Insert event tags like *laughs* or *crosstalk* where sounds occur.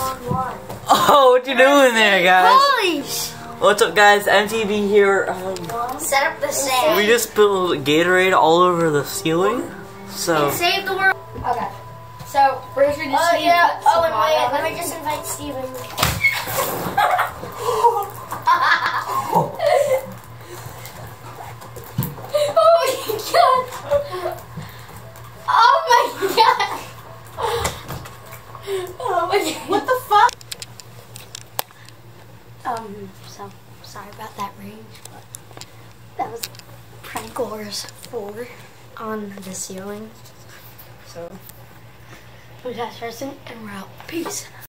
*laughs* Oh, what you doing there, guys? Holy! What's up, guys? MTV here. Um, Set up the sand. we just spilled Gatorade all over the ceiling. So, Save the world. Okay. So we're just gonna Oh yeah. Oh, and water wait. Let me just invite Steven. *laughs* What the fuck? Um, so sorry about that range, but that was Prank Wars 4 on the ceiling. So, we got Tristan and we're out. Peace.